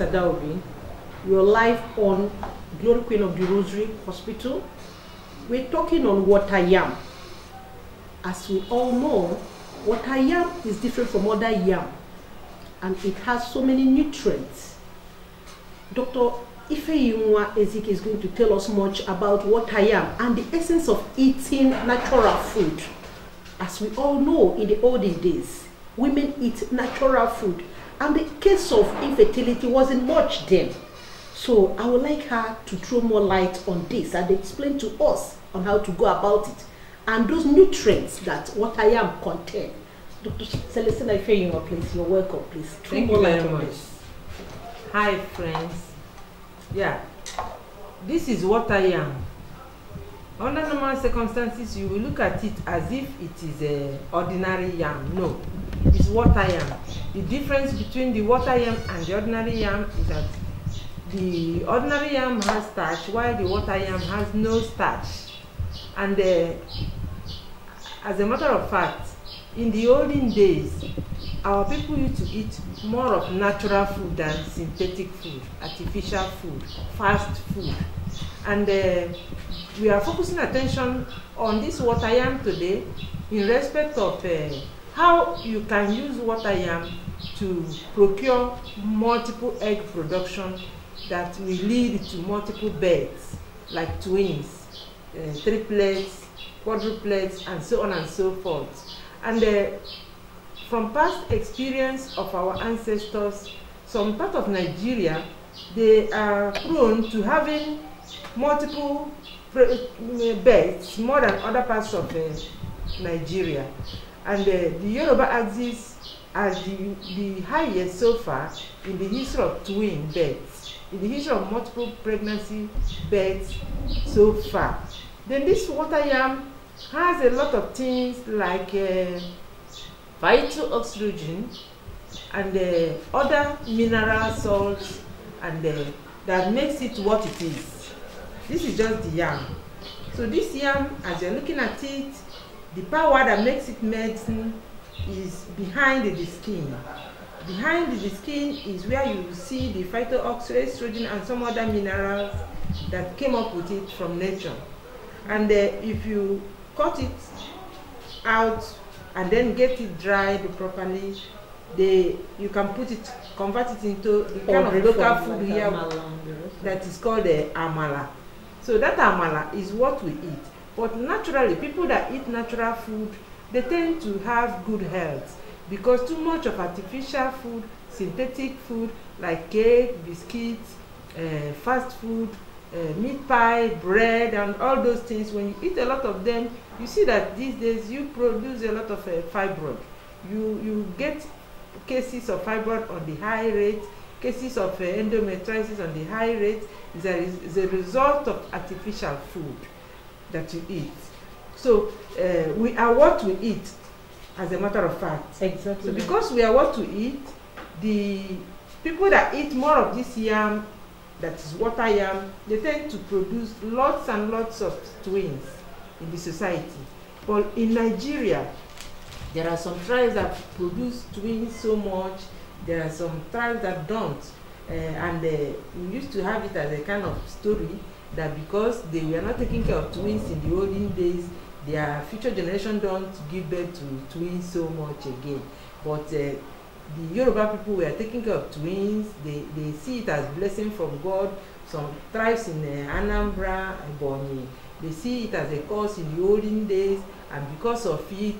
Adaobi. We're live on Glory Queen of the Rosary Hospital. We're talking on water yam. As we all know, water yam is different from other yam and it has so many nutrients. Dr. Ifeyinwa Ezik is going to tell us much about water yam and the essence of eating natural food. As we all know, in the olden days, women eat natural food and the case of infertility wasn't much then. So I would like her to throw more light on this and explain to us on how to go about it and those nutrients that water yam contain. Dr. Celestina Ifeyinwa, please, you're welcome, please. Throw Thank you very much. Hi friends. Yeah. This is what I am. Under normal circumstances, you will look at it as if it is a ordinary yam. No, it's water yam. The difference between the water yam and the ordinary yam is that the ordinary yam has starch while the water yam has no starch. And uh, as a matter of fact, in the olden days, our people used to eat more of natural food than synthetic food, artificial food, fast food. And uh, we are focusing attention on this water yam today in respect of uh, how you can use water yam to procure multiple egg production that will lead to multiple births, like twins, uh, triplets, quadruplets, and so on and so forth. And uh, from past experience of our ancestors, some part of Nigeria, they are prone to having multiple uh, births more than other parts of uh, Nigeria. And uh, the Yoruba axis as the, the highest so far in the history of twin births, in the history of multiple pregnancy births so far. Then this water yam has a lot of things like uh, vital oxygen and uh, other mineral salts and uh, that makes it what it is. This is just the yam. So this yam, as you're looking at it, the power that makes it medicine is behind the skin. Behind the skin is where you see the phytoestrogen and some other minerals that came up with it from nature. And uh, if you cut it out and then get it dried properly, they you can put it convert it into the kind of local food here that is called uh, amala. So that amala is what we eat. But naturally, people that eat natural food, they tend to have good health because too much of artificial food, synthetic food like cake, biscuits, uh, fast food, uh, meat pie, bread, and all those things. When you eat a lot of them, you see that these days you produce a lot of uh, fibroid. You you get cases of fibroid on the high rate, cases of uh, endometriosis on the high rate is is a result of artificial food that you eat. So uh, we are what we eat, as a matter of fact. Exactly. So because we are what to eat, the people that eat more of this yam, that is water yam, they tend to produce lots and lots of twins in the society. But in Nigeria, there are some tribes that produce twins so much, there are some tribes that don't. Uh, and uh, we used to have it as a kind of story that because they were not taking care of twins in the olden days, their future generation don't give birth to twins so much again. But uh, the Yoruba people were taking care of twins. They, they see it as blessing from God. Some tribes in uh, Anambra, Ebonyi, they see it as a curse in the olden days, and because of it,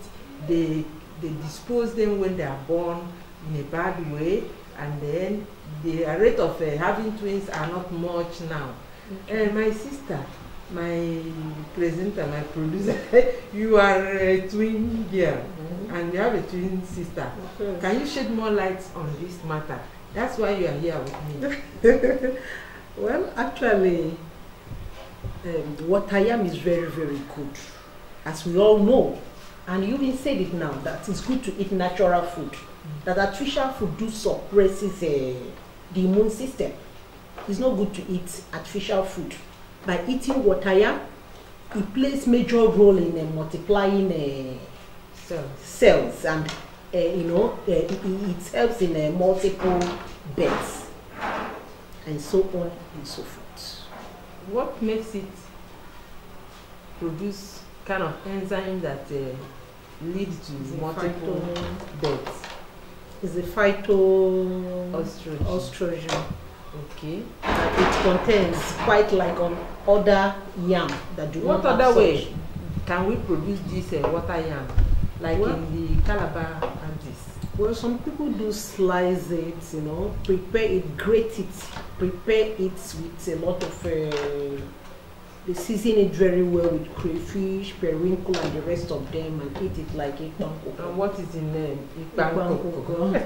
they they dispose them when they are born in a bad way, and then the rate of uh, having twins are not much now. Uh, my sister, my presenter, my producer, you are a twin girl Mhm. and you have a twin sister. Okay. Can you shed more light on this matter? That's why you are here with me. Well, actually, um, I am is very, very good, as we all know. And you even said it now that it's good to eat natural food. That artificial food do suppresses uh, the immune system. It's not good to eat artificial food. By eating water it plays major role in uh, multiplying uh, So, cells and uh, you know, uh, it, it helps in uh, multiple beds, and so on and so forth. What makes it produce kind of enzyme that uh, lead to multiple deaths? Is the phyto Estrogen. estrogen. Okay. And it contains quite like on other yam that do What not other way can we produce this uh, water yam? Like Well- in the Calabar aunties. Well, some people do slice it, you know, prepare it, grate it, prepare it with a lot of. Uh, they season it very well with crayfish, periwinkle, and the rest of them, and eat it like a And what is in um, Ikpankoko?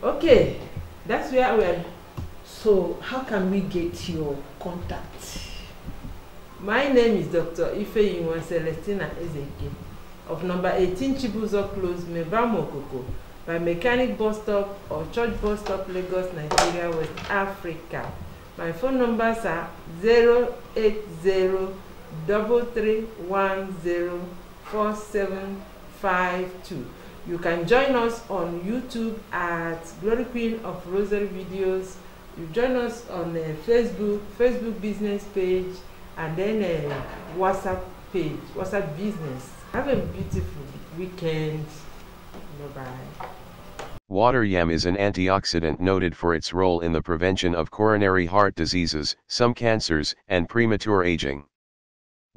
Okay, that's where we are. So, how can we get your contact? My name is Dr. Ifeyinwa Celestina Ezeke of number 18 Chibuzo Close, Mebamo Koko, by Mechanic Bus Stop or Church Bus Stop, Lagos, Nigeria, West Africa. My phone numbers are 080 4752. You can join us on YouTube at Glory Queen of Rosary Videos. You join us on uh, Facebook, Facebook business page, and then uh, WhatsApp page, WhatsApp business. Have a beautiful weekend. Bye bye. Water yam is an antioxidant noted for its role in the prevention of coronary heart diseases, some cancers, and premature aging.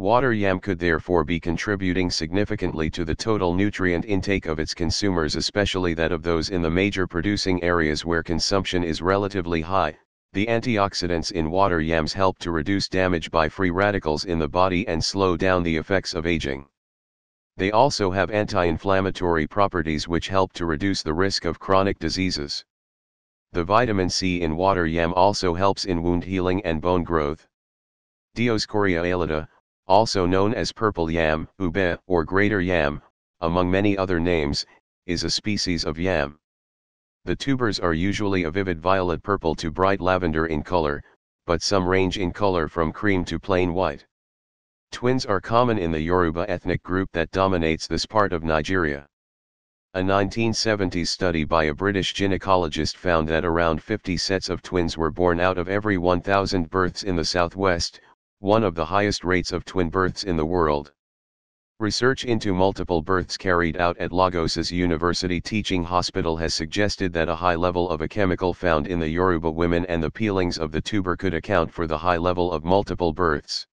Water yam could therefore be contributing significantly to the total nutrient intake of its consumers, especially that of those in the major producing areas where consumption is relatively high. The antioxidants in water yams help to reduce damage by free radicals in the body and slow down the effects of aging. They also have anti-inflammatory properties which help to reduce the risk of chronic diseases. The vitamin C in water yam also helps in wound healing and bone growth. Dioscorea alata, also known as purple yam, ube, or greater yam, among many other names, is a species of yam. The tubers are usually a vivid violet purple to bright lavender in color, but some range in color from cream to plain white. Twins are common in the Yoruba ethnic group that dominates this part of Nigeria. A 1970s study by a British gynecologist found that around 50 sets of twins were born out of every 1,000 births in the southwest, one of the highest rates of twin births in the world. Research into multiple births carried out at Lagos's University Teaching Hospital has suggested that a high level of a chemical found in the Yoruba women and the peelings of the tuber could account for the high level of multiple births.